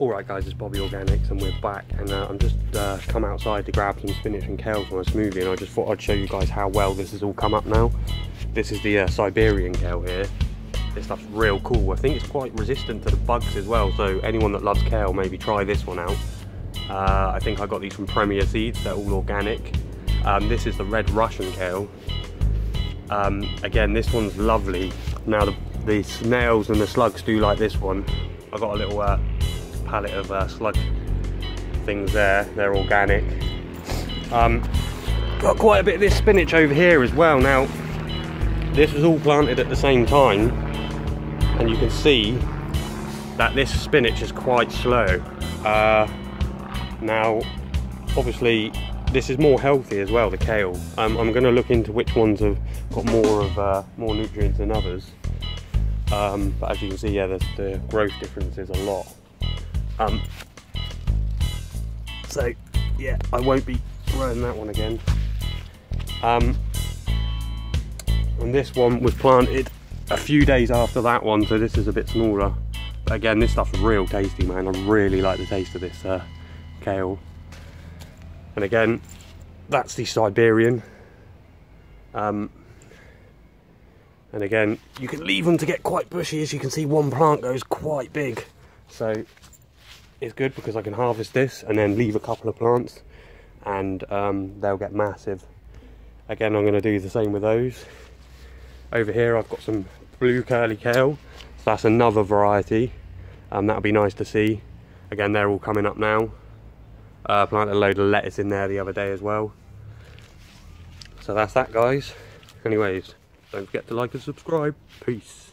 Alright guys, it's Bobby Organics and we're back and uh, I'm just uh, come outside to grab some spinach and kale for a smoothie and I just thought I'd show you guys how well this has all come up now. This is the uh, Siberian kale here. This stuff's real cool. I think it's quite resistant to the bugs as well, so anyone that loves kale, maybe try this one out. Uh, I think I got these from Premier Seeds, they're all organic. Um, this is the red Russian kale. Um, again, this one's lovely. Now the, the, snails and the slugs do like this one. I've got a little palette of uh, slug things there. They're organic. Um, got quite a bit of this spinach over here as well. Now, this was all planted at the same time, and you can see that this spinach is quite slow. Uh, now, obviously, this is more healthy as well, the kale. Um, I'm going to look into which ones have got more of uh, more nutrients than others. Um, but as you can see, yeah, the, the growth difference is a lot. Um, so yeah, I won't be growing that one again. Um, and this one was planted a few days after that one, so this is a bit smaller. But again, this stuff's real tasty, man. I really like the taste of this uh, kale. And again, that's the Siberian. Um, and again, you can leave them to get quite bushy. As you can see, one plant goes quite big. So is good because I can harvest this and then leave a couple of plants and um, they'll get massive. Again, I'm going to do the same with those. Over here, I've got some blue curly kale. So that's another variety. Um, that'll be nice to see. Again, they're all coming up now. Uh, planted a load of lettuce in there the other day as well. So that's that, guys. Anyways, don't forget to like and subscribe. Peace.